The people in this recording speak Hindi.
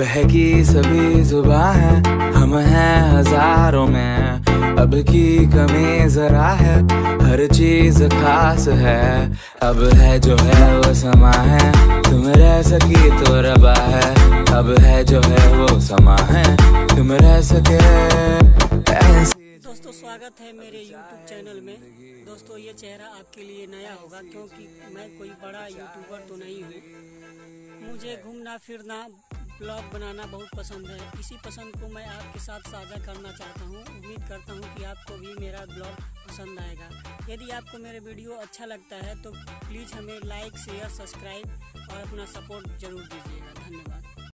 बहकी सभी जुबा है, हम हैं हज़ारों में। अब की कमी जरा है, हर चीज़ खास है। अब है जो है वो समा है, तुम रह सकी तो रबा है। अब है जो है वो समा है, तुम रह सके। दोस्तों, स्वागत है मेरे YouTube चैनल में। दोस्तों, ये चेहरा आपके लिए नया होगा, क्योंकि मैं कोई बड़ा यूट्यूबर तो नहीं हूँ। मुझे घूमना फिरना ब्लॉग बनाना बहुत पसंद है। इसी पसंद को मैं आपके साथ साझा करना चाहता हूँ। उम्मीद करता हूँ कि आपको भी मेरा ब्लॉग पसंद आएगा। यदि आपको मेरे वीडियो अच्छा लगता है तो प्लीज़ हमें लाइक शेयर सब्सक्राइब और अपना सपोर्ट ज़रूर दीजिएगा। धन्यवाद।